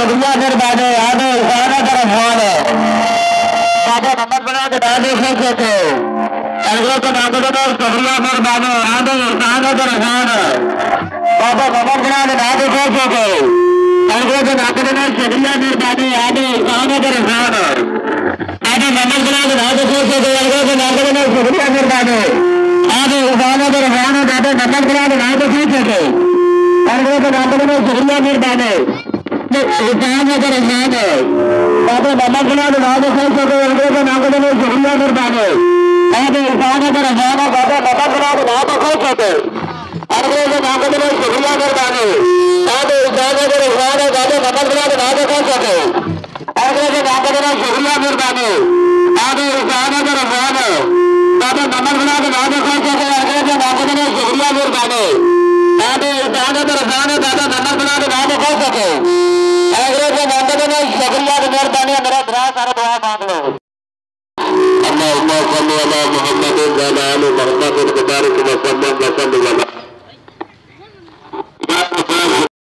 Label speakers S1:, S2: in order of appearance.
S1: शुक्रिया फिर बाबे आगे खाना तरफ़ खाना बाबा नंबर बना के डाले से थे। अगले को नाम दो शुक्रिया फिर बाबे आगे खाना तरफ़ खाना बाबा नंबर बना के डाले से थे। अगले को नाम दो शुक्रिया फिर बाबे आगे खाना तरफ़ खाना आगे नंबर बना के डाले से थे, अगले को नाम दो शुक्रिया फिर बाबे आगे खाना तरफ़ खाना बाबा नंबर बना के डाले से थे। अगले को नाम दो शुक्रिया फिर बाबे उठानगर है। बाबा नमक बना दो नाम से सको अगले को नाम फिर बाबे आगे उठानगर है बाबा नमक बना दो नाम से सको अगले को नाम दो शुक्रिया फिर बाबे आगे उठानगर है बाबा नमक बना दो नाम से सको अगले को नाम दो शुक्रिया फिर बाबे आगे उठानगर है बाबा ने शबरिया की मेहरबानी मेरा भरा सारा दुआ मांग लो।
S2: अल्लाह मोहम्मद मोहम्मद मोहम्मद मोहम्मद मोहम्मद मोहम्मद मोहम्मद मोहम्मद